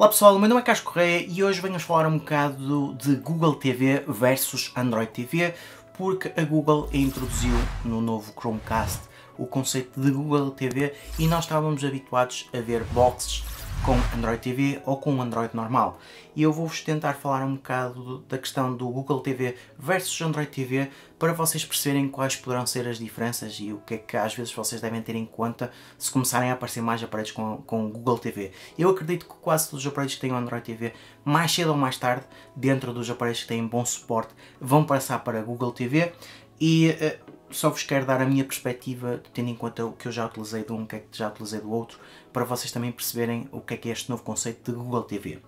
Olá pessoal, o meu nome é Carlos Correia e hoje venho-vos falar um bocado de Google TV versus Android TV porque a Google introduziu no novo Chromecast o conceito de Google TV e nós estávamos habituados a ver boxes com Android TV ou com Android normal. E eu vou-vos tentar falar um bocado da questão do Google TV versus Android TV para vocês perceberem quais poderão ser as diferenças e o que é que às vezes vocês devem ter em conta se começarem a aparecer mais aparelhos com, com Google TV. Eu acredito que quase todos os aparelhos que têm Android TV, mais cedo ou mais tarde, dentro dos aparelhos que têm bom suporte, vão passar para Google TV e uh, só vos quero dar a minha perspectiva, tendo em conta o que eu já utilizei de um, o que é que já utilizei do outro, para vocês também perceberem o que é que é este novo conceito de Google TV.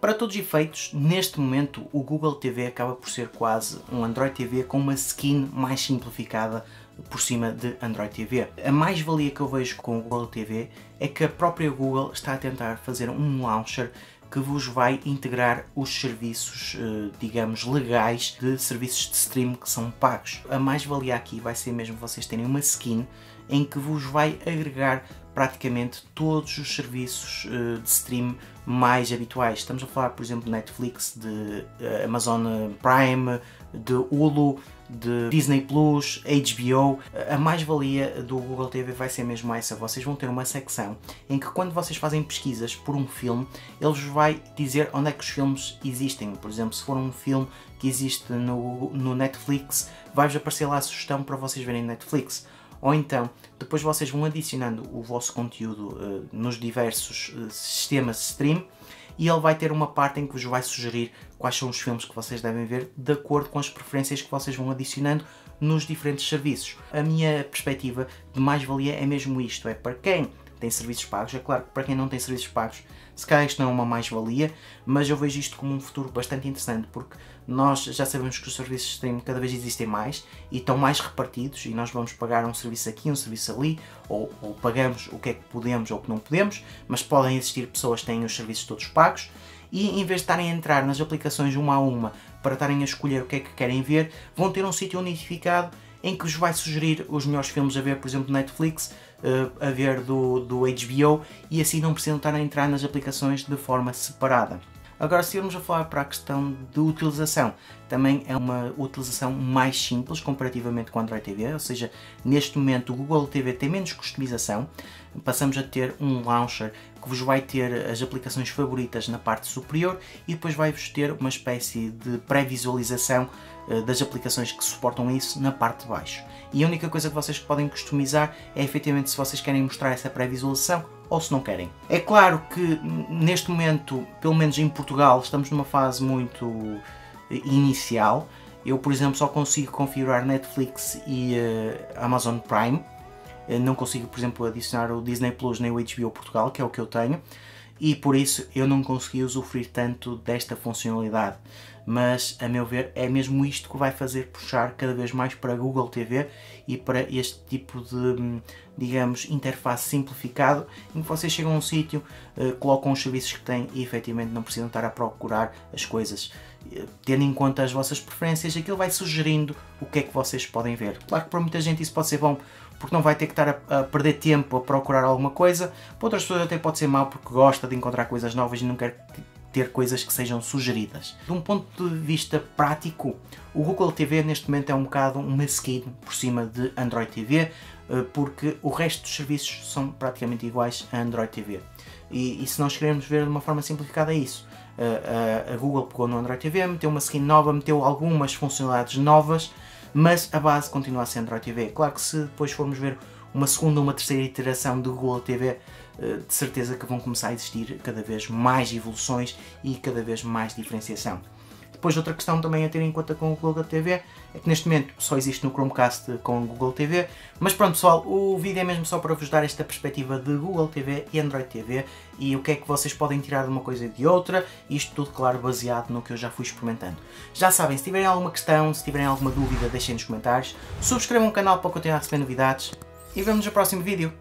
Para todos os efeitos, neste momento o Google TV acaba por ser quase um Android TV com uma skin mais simplificada por cima de Android TV. A mais-valia que eu vejo com o Google TV é que a própria Google está a tentar fazer um launcher que vos vai integrar os serviços, eh, digamos, legais de serviços de stream que são pagos. A mais-valia aqui vai ser mesmo vocês terem uma skin em que vos vai agregar praticamente todos os serviços uh, de stream mais habituais. Estamos a falar, por exemplo, de Netflix, de uh, Amazon Prime, de Hulu, de Disney Plus, HBO. A mais-valia do Google TV vai ser mesmo essa. Vocês vão ter uma secção em que quando vocês fazem pesquisas por um filme, ele vos vai dizer onde é que os filmes existem. Por exemplo, se for um filme que existe no, no Netflix, vai-vos aparecer lá a sugestão para vocês verem Netflix ou então depois vocês vão adicionando o vosso conteúdo uh, nos diversos uh, sistemas stream e ele vai ter uma parte em que vos vai sugerir quais são os filmes que vocês devem ver de acordo com as preferências que vocês vão adicionando nos diferentes serviços. A minha perspectiva de mais-valia é mesmo isto, é para quem tem serviços pagos, é claro que para quem não tem serviços pagos se calhar isto não é uma mais-valia, mas eu vejo isto como um futuro bastante interessante porque nós já sabemos que os serviços têm, cada vez existem mais e estão mais repartidos e nós vamos pagar um serviço aqui, um serviço ali, ou, ou pagamos o que é que podemos ou o que não podemos, mas podem existir pessoas que têm os serviços todos pagos e em vez de estarem a entrar nas aplicações uma a uma para estarem a escolher o que é que querem ver, vão ter um sítio unificado em que vos vai sugerir os melhores filmes a ver, por exemplo, Netflix, uh, a ver do, do HBO e assim não precisam estar a entrar nas aplicações de forma separada. Agora, se irmos a falar para a questão de utilização, também é uma utilização mais simples comparativamente com o Android TV, ou seja, neste momento o Google TV tem menos customização, passamos a ter um launcher que vos vai ter as aplicações favoritas na parte superior e depois vai-vos ter uma espécie de pré-visualização eh, das aplicações que suportam isso na parte de baixo. E a única coisa que vocês podem customizar é efetivamente se vocês querem mostrar essa pré-visualização ou se não querem. É claro que neste momento, pelo menos em Portugal, estamos numa fase muito eh, inicial. Eu, por exemplo, só consigo configurar Netflix e uh, Amazon Prime. Eu não consigo, por exemplo, adicionar o Disney Plus nem o HBO Portugal, que é o que eu tenho, e por isso eu não consegui usufruir tanto desta funcionalidade mas a meu ver é mesmo isto que vai fazer puxar cada vez mais para Google TV e para este tipo de, digamos, interface simplificado em que vocês chegam a um sítio, uh, colocam os serviços que têm e efetivamente não precisam estar a procurar as coisas. Uh, tendo em conta as vossas preferências, aquilo vai sugerindo o que é que vocês podem ver. Claro que para muita gente isso pode ser bom porque não vai ter que estar a, a, perder tempo a procurar alguma coisa. Para outras pessoas até pode ser mau porque gosta de encontrar coisas novas e não quer ter coisas que sejam sugeridas. De um ponto de vista prático, o Google TV neste momento é um bocado uma skin por cima de Android TV, eh, porque o resto dos serviços são praticamente iguais a Android TV. E, e se nós queremos ver de uma forma simplificada é isso. A, eh, a, a Google pegou no Android TV, meteu uma skin nova, meteu algumas funcionalidades novas, mas a base continua a ser Android TV. Claro que se depois formos ver uma segunda ou uma terceira iteração do Google TV, eh, de certeza que vão começar a existir cada vez mais evoluções e cada vez mais diferenciação. Depois outra questão também a ter em conta com o Google TV é que neste momento só existe no Chromecast com o Google TV, mas pronto pessoal, o vídeo é mesmo só para vos dar esta perspectiva de Google TV e Android TV e o que é que vocês podem tirar de uma coisa e de outra, isto tudo claro baseado no que eu já fui experimentando. Já sabem, se tiverem alguma questão, se tiverem alguma dúvida, deixem nos comentários, subscrevam o canal para continuar a receber novidades e vemos no próximo vídeo.